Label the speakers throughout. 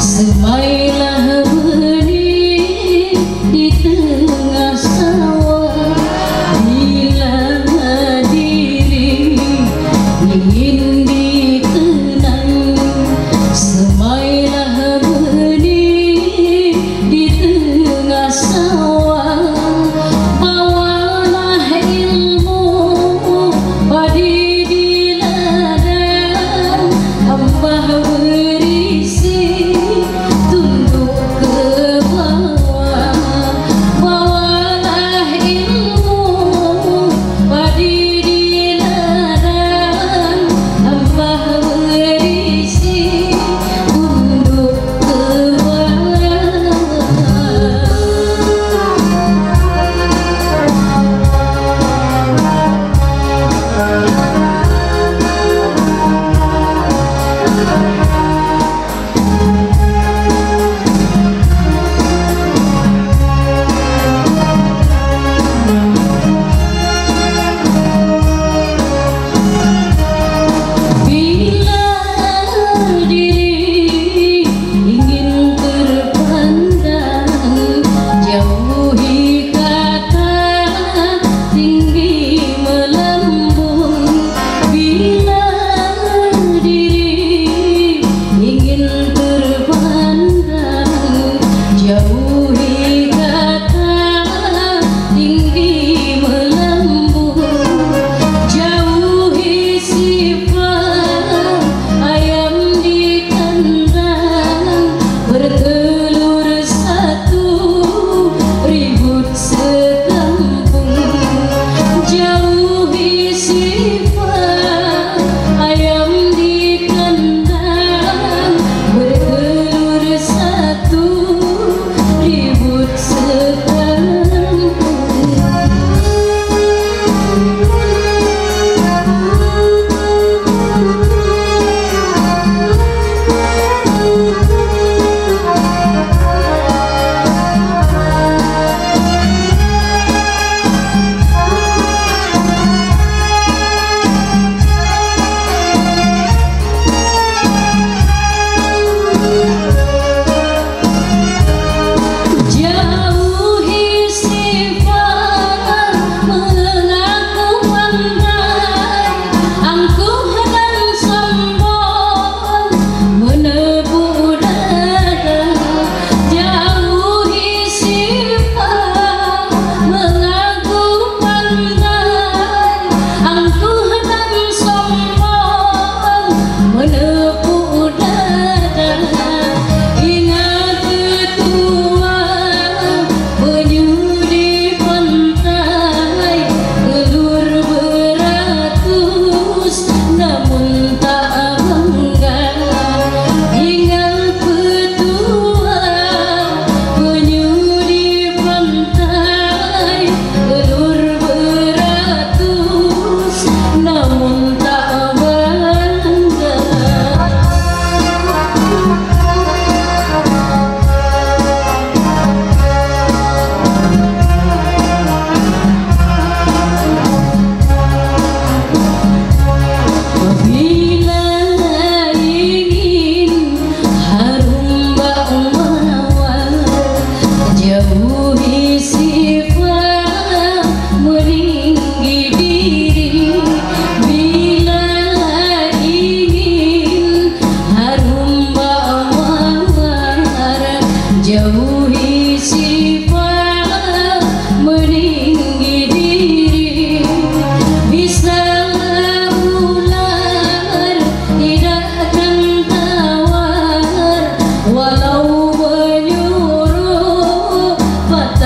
Speaker 1: Say my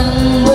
Speaker 1: Hallelujah.